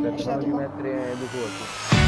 Perché tá de mettere do outro.